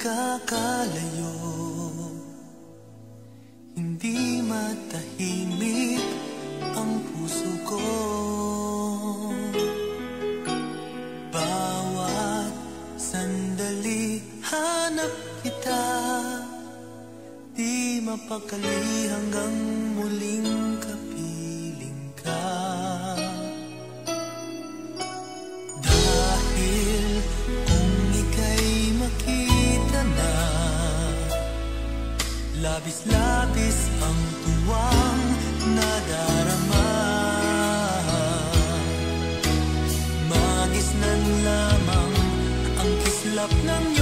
nagkakalayo Hindi matahimik ang puso ko. Bawat sandali hanap kita. Di mapakali hanggang muling kapiling ka. Labis-labis ang tuwang nadarama. Magis lamang ang kislap ng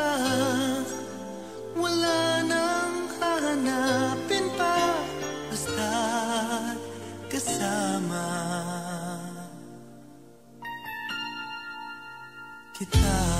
pa. Wala nang hanapin pa. Basta kasama. Kita.